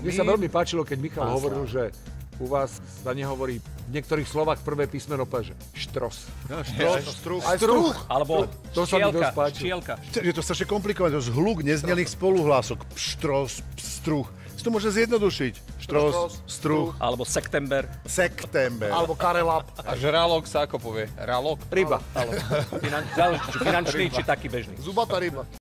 Mne sa veľmi páčilo, keď Michal Pán hovoril, že u vás sa nehovorí v niektorých slovách prvé písmeno P, že štros. No, štros. Aj struch. Alebo to sa mi dosť páči. štielka. Je to strašne komplikované, to zhluk neznelých spoluhlások. Štros, struch. Si to môže zjednodušiť. Štros, struch. Alebo september. September. Alebo karelap. A žralok sa ako povie? Ralok? Ryba. Finančný či taký bežný? Zubatá ryba.